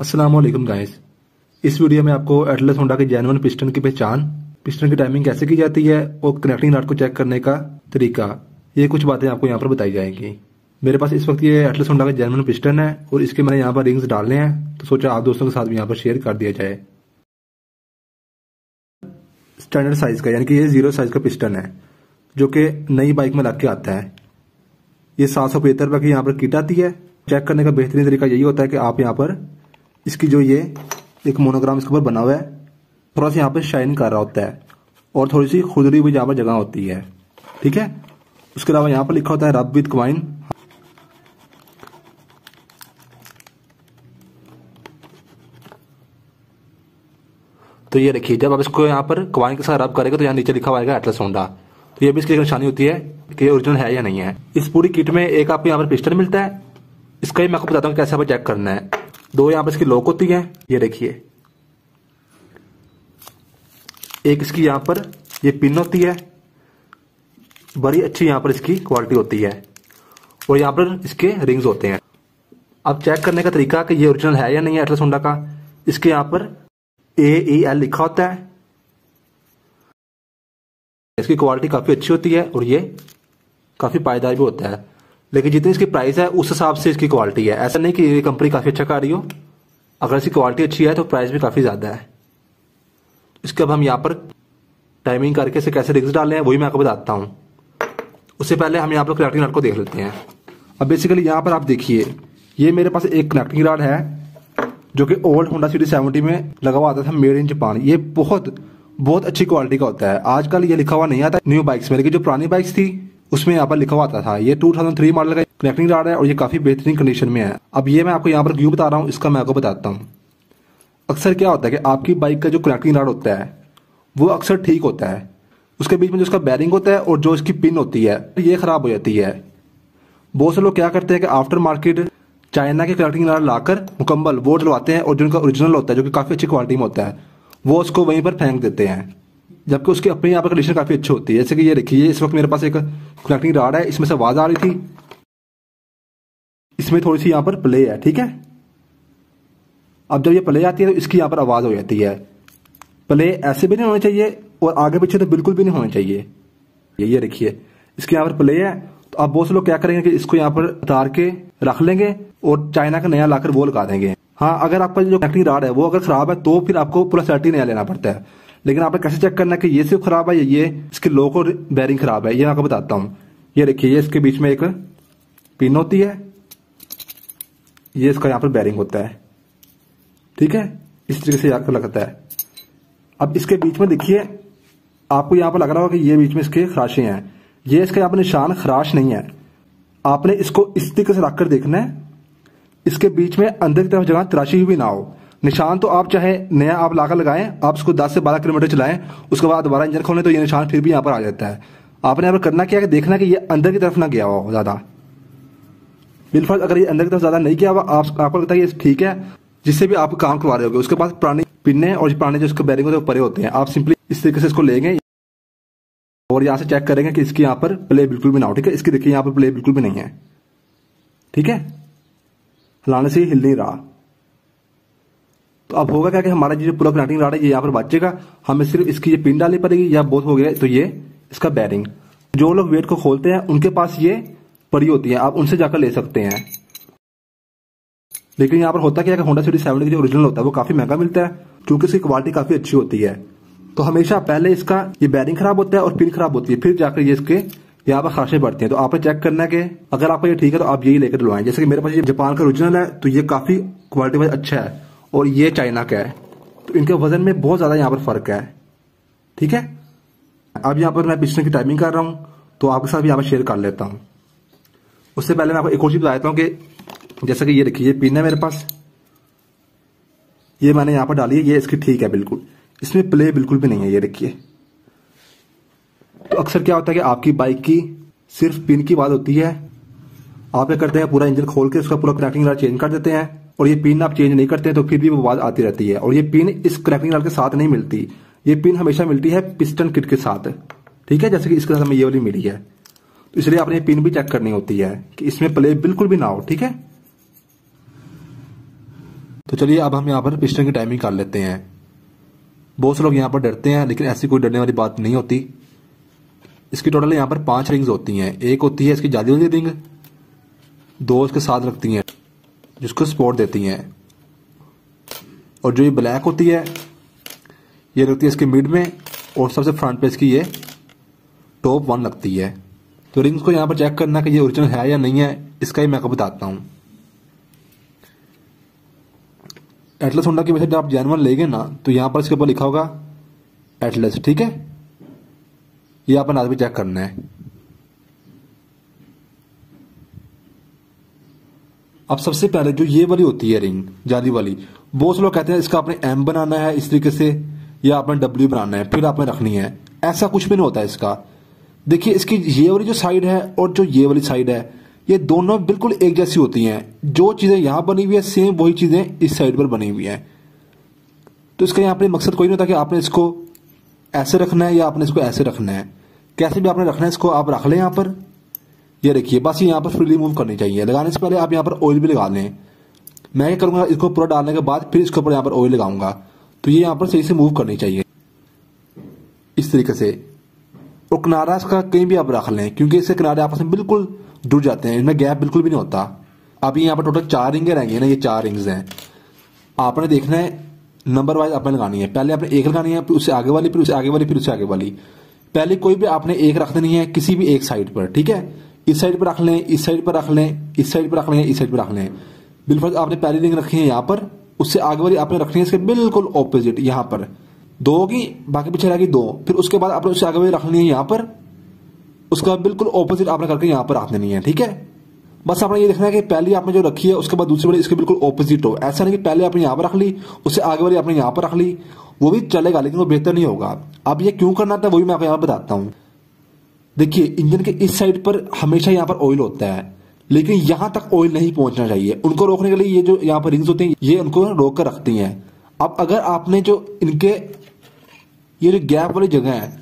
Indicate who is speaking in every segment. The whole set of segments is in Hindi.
Speaker 1: असलम गाइस इस वीडियो में आपको एटलस होंडा के जैनवन पिस्टन की पहचान पिस्टन की टाइमिंग कैसे की जाती है और कनेक्टिंग नाट को चेक करने का तरीका, ये कुछ बातें आपको यहाँ पर बताई जाएँगी। मेरे पास इस वक्त ये एटलस होंडा का जैनवन पिस्टन है और इसके मैंने यहाँ पर रिंग्स डालने हैं तो सोचा आप दोस्तों के साथ भी यहाँ पर शेयर कर दिया जाए। स्टैंडर्ड साइज़ का, यानी कि ये ज़ीरो साइज़ का पिस्टन है, जो कि नई बाइक में लग के आता है। ये सात सौ पचहत्तर रुपए की यहाँ पर किट आती है। चेक करने का बेहतरीन तरीका यही होता है कि आप यहाँ पर इसकी जो ये एक मोनोग्राम इसके ऊपर बना हुआ है थोड़ा सा यहाँ पर शाइन कर रहा होता है और थोड़ी सी खुदरी हुई यहाँ पर जगह होती है, ठीक है? उसके अलावा यहाँ पर लिखा होता है रब विथ क्वाइन। तो ये देखिए, जब आप इसको यहाँ पर क्वाइन के साथ रब करेंगे तो यहाँ नीचे लिखा हुआ एटलस होंडा। तो ये भी इसकी निशानी होती है कि ओरिजिनल है या नहीं है। इस पूरी किट में एक आपको यहाँ पर पिस्टन मिलता है। इसका ही मैं आपको बताता हूँ कैसे आपको चेक करना है। दो यहाँ पर इसकी लॉक होती है, ये देखिए। एक इसकी यहाँ पर, ये पिन होती है। बड़ी अच्छी यहाँ पर इसकी क्वालिटी होती है। और यहाँ पर इसके रिंग्स होते हैं। अब चेक करने का तरीका कि ये ओरिजिनल है या नहीं है एटलस होंडा का। इसके यहाँ पर ए ई एल लिखा होता है। इसकी क्वालिटी काफ़ी अच्छी होती है और ये काफ़ी पायदार भी होता है। लेकिन जितनी इसकी प्राइस है, उस हिसाब से इसकी क्वालिटी है। ऐसा नहीं कि ये कंपनी काफ़ी अच्छा कर रही हो। अगर इसकी क्वालिटी अच्छी है तो प्राइस भी काफ़ी ज़्यादा है। इसके अब हम यहाँ पर टाइमिंग करके इसे कैसे रिक्स डाले हैं, वही मैं आपको बताता हूँ। उससे पहले हम यहाँ पर कनेक्टिंग राड को देख लेते हैं। अब बेसिकली यहाँ पर आप देखिए, ये मेरे पास एक कनेक्टिंग राड है, जो कि ओल्ड होंडा सिटी सेवेंटी में लगा हुआ आता था मेड इन जापान ये बहुत बहुत अच्छी क्वालिटी का होता है। आजकल ये लिखा हुआ नहीं आता न्यू बाइक्स में, लेकिन जो पुरानी बाइक्स थी उसमें यहाँ पर लिखा हुआ था, ये 2003 मॉडल का कनेक्टिंग राड है और ये काफ़ी बेहतरीन कंडीशन में है। अब ये मैं आपको यहाँ पर क्यों बता रहा हूँ, इसका मैं आपको बताता हूँ। अक्सर क्या होता है कि आपकी बाइक का जो कनेक्टिंग राड होता है, वो अक्सर ठीक होता है। उसके बीच में जो उसका बैरिंग होता है और जो इसकी पिन होती है, ये खराब हो जाती है। बहुत से लोग क्या करते हैं कि आफ्टर मार्केट चाइना के कनेक्टिंग राड लाकर मुकम्मल वो डलवाते हैं और जो उनका ओरिजिनल होता है, जो कि काफ़ी अच्छी क्वालिटी में होता है, वो उसको वहीं पर फेंक देते हैं। जबकि उसकी अपनी यहाँ पर कंडीशन काफ़ी अच्छी होती है। जैसे कि ये देखिए, इस वक्त मेरे पास एक कनेक्टिंग राड है, इसमें से आवाज़ आ रही थी। इसमें थोड़ी सी यहाँ पर प्ले है, ठीक है? अब जब ये प्ले आती है तो इसकी यहाँ पर आवाज़ हो जाती है। प्ले ऐसे भी नहीं होने चाहिए, और आगे पीछे तो बिल्कुल भी नहीं होने चाहिए। ये ये देखिए, इसके यहाँ पर प्ले है। तो अब बहुत से लोग क्या करेंगे कि इसको यहाँ पर उतार के रख लेंगे, और चाइना का नया लाकर वो लगा देंगे। हाँ अगर आपका जो कनेक्टिंग राड है, वो अगर खराब है तो फिर आपको पूरा सेट ही नया लेना पड़ता है। लेकिन आपने कैसे चेक करना है कि ये सिर्फ़ खराब है या ये इसके लोक बैरिंग खराब है? ये मैं आपको बताता हूँ। ये देखिए, ये इसके बीच में एक पिन होती है। ये इसका यहाँ पर बैरिंग होता है। ठीक है? इस तरीके से यहाँ लगता है। अब इसके बीच में देखिए, आपको यहाँ पर लग रहा होगा कि ये बीच में इसके खराशे हैं। ये इसका यहाँ पर निशान खराश नहीं है। आपने इसको इस तरीके से रखकर देखना है। इसके बीच में अंदर की तरफ़ जगह तराशी हुई ना हो। निशान तो आप चाहे नया आप लाकर लगाएँ आप उसको 10 से 12 किलोमीटर चलाएँ उसके बाद दोबारा इंजन खोलें तो ये निशान फिर भी यहाँ पर आ जाता है। आपने यहाँ पर करना क्या है देखना कि ये अंदर की तरफ़ ना गया हो ज़्यादा। बिलफर्ज अगर ये अंदर की तरफ़ ज़्यादा नहीं गया हुआ आप, आपको लगता है ये ठीक है जिससे भी आप काम करवा रहे हो उसके पास पुरानी पिन्ने और पुराने जो उसके बैरिंग होते हैं परे होते हैं। आप सिंपली इस तरीके से इसको लेंगे और यहाँ से चेक करेंगे कि इसकी यहाँ पर प्ले बिल्कुल भी ना हो ठीक है? इसकी देखिए यहाँ पर प्ले बिल्कुल भी नहीं है। ठीक है? हिलाने से हिल नहीं रहा। तो अब होगा क्या कि हमारा जो पूरा कनेक्टिंग राड है ये यहाँ पर बचेगा? हमें सिर्फ़ इसकी ये पिन डालनी पड़ेगी या बहुत हो गया। तो ये इसका बैरिंग जो लोग वेट को खोलते हैं, उनके पास ये पड़ी होती है, आप उनसे जाकर ले सकते हैं। लेकिन यहाँ पर होता क्या है होंडा सिटी सेवन जो ओरिजिनल होता है, वो काफ़ी महँगा मिलता है, क्योंकि इसकी क्वालिटी काफ़ी अच्छी होती है। तो हमेशा पहले इसका ये बैरिंग खराब होता है और पिन खराब होती है, फिर जाकर ये इसके यहाँ पर खासे बढ़ते हैं। तो आपने चेक करना है कि अगर आपको ये ठीक है तो आप यही लेकर डलवाएँ। जैसे कि मेरे पास ये जापान का ओरिजिनल है तो ये काफ़ी क्वालिटी वाइज अच्छा है। और ये चाइना का है तो इनके वज़न में बहुत ज़्यादा यहाँ पर फ़र्क है। ठीक है? अब यहाँ पर मैं पिछले की टाइमिंग कर रहा हूँ तो आपके साथ यहाँ पर शेयर कर लेता हूँ। उससे पहले मैं आपको एक और चीज़ बताता हूँ कि जैसा कि ये देखिए, ये पिन है मेरे पास। ये मैंने यहाँ पर डाली है, ये इसकी ठीक है बिल्कुल। इसमें प्ले बिल्कुल भी नहीं है, ये देखिए। तो अक्सर क्या होता है कि आपकी बाइक की सिर्फ़ पिन की बात होती है, आप क्या करते हैं, पूरा इंजन खोल के उसका पूरा क्रैकिंग चेंज कर देते हैं। और ये पिन आप चेंज नहीं करते तो फिर भी वो आवाज़ आती रहती है। और ये पिन इस क्रैकिंग नट के साथ नहीं मिलती। ये पिन हमेशा मिलती है पिस्टन किट के साथ। ठीक है? जैसे कि इसके साथ हमें ये वाली मिली है। तो इसलिए आपने ये पिन भी चेक करनी होती है कि इसमें प्ले बिल्कुल भी ना हो। ठीक है? तो चलिए अब हम यहाँ पर पिस्टन की टाइमिंग कर लेते हैं। बहुत से लोग यहाँ पर डरते हैं, लेकिन ऐसी कोई डरने वाली बात नहीं होती। इसकी टोटल यहाँ पर पाँच रिंग्स होती हैं। एक होती है इसकी जाली वाली रिंग दो इसके साथ लगती हैं। जिसको सपोर्ट देती हैं। और जो ये ब्लैक होती है, ये लगती है इसके मिड में, और सबसे फ्रंट पे इसकी ये टॉप वन लगती है। तो रिंग्स को यहाँ पर चेक करना कि ये ओरिजिनल है या नहीं है, इसका ही मैं आपको बताता हूँ। एटलस होंडा की वजह जब आप जैनवन लेंगे ना तो यहाँ पर इसके ऊपर लिखा होगा एटलस ठीक है? ये आपने आज भी चेक करना है। अब सबसे पहले जो ये वाली होती है रिंग जाली वाली बहुत से लोग कहते हैं, इसका आपने एम बनाना है इस तरीके से, या आपने डब्ल्यू बनाना है, फिर आपने रखनी है। ऐसा कुछ भी नहीं होता इसका। देखिए, इसकी ये वाली जो साइड है और जो ये वाली साइड है, ये दोनों बिल्कुल एक जैसी होती हैं। जो चीज़ें यहाँ बनी हुई है सेम वही चीज़ें इस साइड पर बनी हुई हैं। तो इसका यहाँ पर मकसद कोई नहीं होता कि आपने इसको ऐसे रखना है या आपने इसको ऐसे रखना है। कैसे भी आपने रखना है, इसको आप रख लें यहाँ पर। ये देखिए, बस यहाँ पर फ्रीली मूव करनी चाहिए। लगाने से पहले आप यहाँ पर ऑयल भी लगा लें। मैं क्या करूँगा, इसको पूरा डालने के बाद फिर इसके ऊपर यहाँ पर ऑयल लगाऊँगा। तो ये यहाँ पर सही से मूव करनी चाहिए। इस तरीके से। और किनारा इसका कहीं भी आप रख लें, क्योंकि इससे किनारे आपस में बिल्कुल जुड़ जाते हैं। इनमें गैप बिल्कुल भी नहीं होता। अभी यहाँ पर टोटल चार रिंगे रहेंगे ना? ये चार रिंग्स हैं। आपने देखना है नंबर वाइज आपने लगानी है। पहले आपने एक लगानी है, फिर उससे आगे वाली, फिर उससे आगे वाली, फिर उससे आगे वाली। पहले कोई भी आपने एक रख देनी है किसी भी एक साइड पर, ठीक है? इस साइड पर रख लें, इस साइड पर रख लें, इस साइड पर रख लें, इस साइड पर रख लें। बिल्कुल आपने पहली रिंग रखी है यहाँ पर, उससे आगे वाली आपने रखनी है इसके बिल्कुल ऑपोजिट यहाँ पर। दो होगी, बाकी पीछे रहेगी दो। फिर उसके बाद आपने उससे आगे वाली रखनी है यहाँ पर, उसका बिल्कुल ऑपोजिट आपने करके यहाँ पर रख देनी है, ठीक है? बस आपने ये देखना है कि पहली आपने जो रखी है, उसके बाद दूसरी वाली इसके बिल्कुल ऑपोजिट हो। ऐसा नहीं कि पहले आपने यहाँ पर रख ली, उससे आगे वाली आपने यहाँ पर रख ली। वो भी चलेगा, लेकिन वो बेहतर नहीं होगा। अब ये क्यों करना था वो भी मैं आपको यहाँ बताता हूँ। देखिए, इंजन के इस साइड पर हमेशा यहाँ पर ऑयल होता है, लेकिन यहाँ तक ऑयल नहीं पहुँचना चाहिए। उनको रोकने के लिए ये जो यहाँ पर रिंग्स होते हैं, ये उनको रोक कर रखती हैं। अब अगर आपने जो इनके, ये जो गैप वाली जगह है,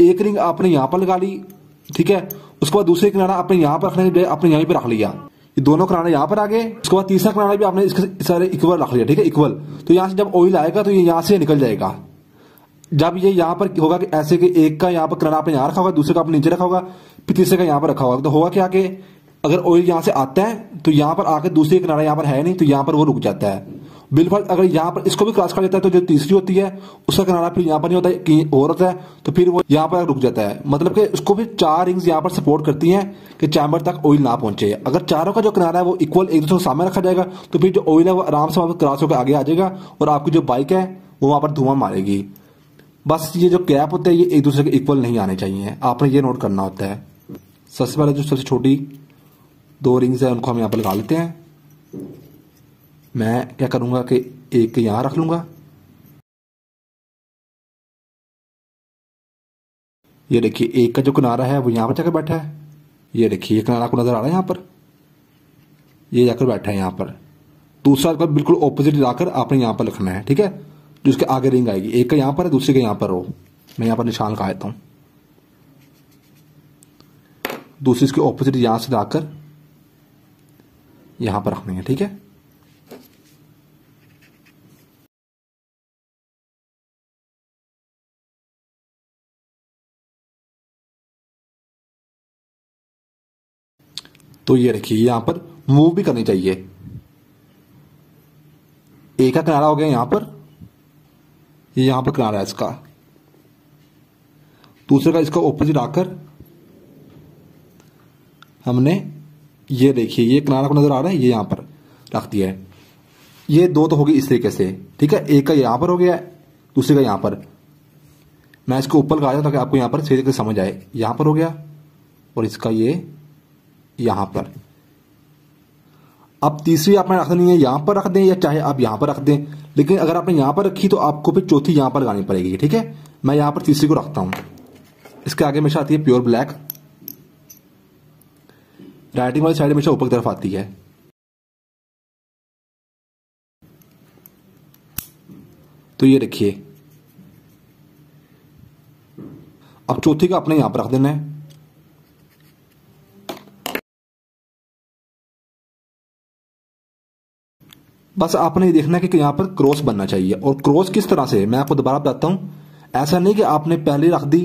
Speaker 1: एक रिंग आपने यहाँ पर लगा ली, ठीक है? उसके बाद दूसरे किनारा आपने यहाँ पर रखने के आपने यहीं पर रख लिया। ये दोनों किनारे यहाँ पर आ गए, उसके बाद तीसरा किनारा भी आपने इसके सारे इक्वल रख लिया, ठीक है? इक्वल तो यहाँ से जब ऑयल आएगा तो ये यहाँ से निकल जाएगा। जब ये यहाँ पर होगा कि ऐसे कि एक का यहाँ पर किनारा आपने यहाँ रखा होगा दूसरे का आपने नीचे रखा होगा फिर तीसरे का यहाँ पर रखा होगा तो होगा क्या कि अगर ऑयल यहाँ से आता है तो यहाँ पर आकर दूसरे किनारा यहाँ पर है नहीं तो यहाँ पर वो रुक जाता है बिल्कुल अगर यहाँ पर इसको भी क्रॉस कर देता है तो जो तीसरी होती है उसका किनारा फिर यहाँ पर नहीं होता है कहीं और होता है तो फिर वो यहाँ पर रुक जाता है मतलब कि उसको भी चार रिंग्स यहाँ पर सपोर्ट करती हैं कि चैम्बर तक ऑयल ना पहुँचे अगर चारों का जो किनारा है वो इक्वल एक दूसरे को सामने रखा जाएगा तो फिर जो ऑयल है वो आराम से वहाँ पर क्रॉस होकर आगे आ जाएगा और आपकी जो बाइक है वो वहाँ पर धुआँ मारेगी बस ये जो कैप होता है, ये एक दूसरे के इक्वल नहीं आने चाहिए। आपने ये नोट करना होता है। सबसे पहले जो सबसे छोटी दो रिंग्स है, उनको हम यहाँ पर लगा लेते हैं। मैं क्या करूँगा कि एक यहाँ रख लूँगा। ये देखिए, एक का जो किनारा है, वो यहाँ पर जाकर बैठा है। ये देखिए किनारा को नज़र आ रहा है यहाँ पर। ये जाकर बैठा है यहाँ पर। दूसरा बिल्कुल ऑपोजिट जाकर आपने यहाँ पर रखना है, ठीक है? जो आगे रिंग आएगी। एक का यहाँ पर है, दूसरे का यहाँ पर हो। मैं यहाँ पर निशान लगा देता हूँ। दूसरी इसके ऑपोजिट यहाँ से जाकर यहाँ पर रखनी है ठीक है? तो ये रखिए यहाँ पर मूव भी करनी चाहिए। एक का किनारा हो गया यहाँ पर। ये यहाँ पर किनारा है इसका। दूसरे का इसका ऑपोजिट आकर हमने ये देखिए, ये किनारा को नज़र आ रहा है, ये यहाँ पर रख दिया है। ये दो तो होगी इस तरीके से, ठीक है? एक का यहाँ पर हो गया, दूसरे का यहाँ पर। मैं इसको ऊपर लगा ताकि आपको यहाँ पर सही तरीके समझ आए। यहाँ पर हो गया और इसका ये यहाँ पर। अब तीसरी आपने रख देनी है, यहाँ पर रख दें या चाहे आप यहाँ पर रख दें। लेकिन अगर आपने यहाँ पर रखी तो आपको फिर चौथी यहाँ पर लगानी पड़ेगी, ठीक है? मैं यहाँ पर तीसरी को रखता हूँ। इसके आगे हमेशा आती है प्योर ब्लैक राइटिंग वाली साइड हमेशा ऊपर की तरफ़ आती है। तो ये रखिए अब चौथी का अपने यहाँ पर रख देना है। बस आपने ये देखना है कि यहाँ पर क्रॉस बनना चाहिए। और क्रॉस किस तरह से? मैं आपको दोबारा बताता हूँ। ऐसा नहीं कि आपने पहले रख दी,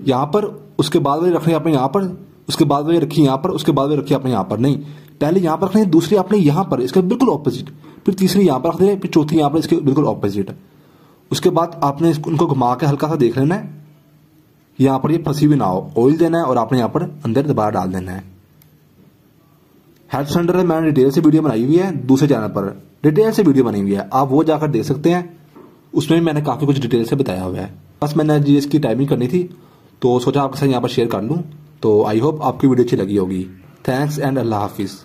Speaker 1: यहाँ पर, उसके बाद वाली रखनी आपने यहाँ पर, उसके बाद वाली रखी यहाँ पर, उसके बाद वाली रखी आपने यहाँ पर। नहीं, पहले यहाँ पर रखनी दूसरी आपने यहाँ पर, इसके बिल्कुल ऑपोजिट फिर तीसरी यहाँ पर रख देनी फिर चौथी यहाँ पर, इसके बिल्कुल ऑपोजिट उसके बाद आपने उनको घुमा के हल्का सा देख लेना है। यहाँ पर ये फंसी हुई ना हो। ऑयल देना है और आपने यहाँ पर अंदर दोबारा डाल देना है। हेल्थ सेंटर में मैंने डिटेल से वीडियो बनाई हुई है, दूसरे चैनल पर। डिटेल से वीडियो बनी हुई है। आप वो जाकर देख सकते हैं। उसमें भी मैंने काफ़ी कुछ डिटेल से बताया हुआ है। बस मैंने जी इसकी टाइमिंग करनी थी तो सोचा आपके साथ यहाँ पर शेयर कर लूँ। तो आई होप आपकी वीडियो अच्छी लगी होगी। थैंक्स एंड अल्लाह हाफिज़